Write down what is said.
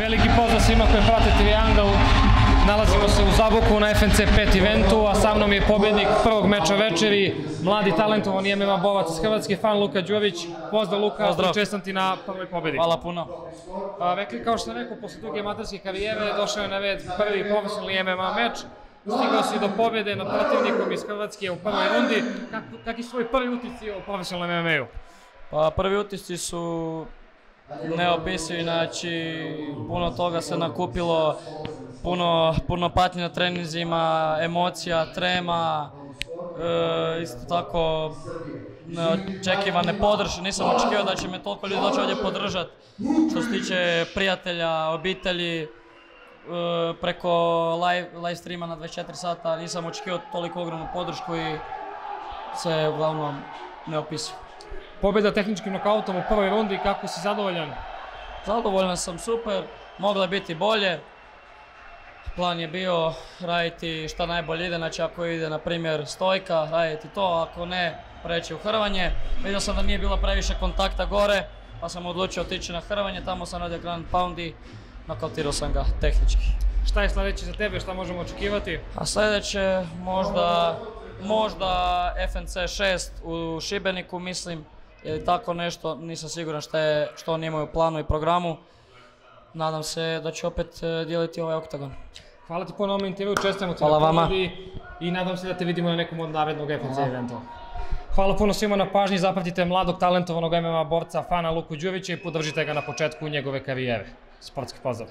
Veliki pozdrav svima koji prate Triangle. Nalazimo se u Zaboku na FNC 5 eventu, a sa mnom je pobjednik prvog meča večeri, mladi talentovani MMA bovac iz Hrvatske, fan Luka Đurić. Pozdrav Luka, Pozdrav. čestam ti na prvoj pobjedi. Hvala puno. A, kao što sam rekao, posle duge amaterske karijere došao je na red prvi profesionalni MMA meč. Stigao si do pobjede nad protivnikom iz Hrvatske u prvoj rundi. Kak, kakvi su svoj prvi utisci o profesionalnom MMA-u? Pa prvi utisci su neopisivi, znači puno toga se nakupilo, puno, puno patnje na treninzima, emocija, trema, e, isto tako neočekivane podrške, nisam očekivao da će me toliko ljudi doći ovdje podržat. Što se tiče prijatelja, obitelji, e, preko live, live streama na 24 sata nisam očekivao toliko ogromnu podršku i sve uglavnom neopisivo. Pobjeda tehničkim nokautom u prvoj rundi, kako si zadovoljan? Zadovoljan sam, super, moglo je biti bolje. Plan je bio raditi šta najbolje ide, znači ako ide na primjer stojka, raditi to, ako ne, preći u hrvanje. Vidio sam da nije bilo previše kontakta gore, pa sam odlučio otići na hrvanje, tamo sam radio Grand Pound i nokautirao sam ga tehnički. Šta je sljedeće za tebe, šta možemo očekivati? A sljedeće možda, možda FNC 6 u Šibeniku mislim, ili tako nešto, nisam siguran šta je, što oni imaju u planu i programu. Nadam se da će opet e, dijeliti ovaj oktagon. Hvala ti puno na ovom intervju, čestamo ti na i nadam se da te vidimo na nekom od narednog FNC eventa. Hvala puno svima na pažnji, zapratite mladog talentovanog MMA borca, fana Luku Đurića i podržite ga na početku njegove karijere. Sportski pozdrav.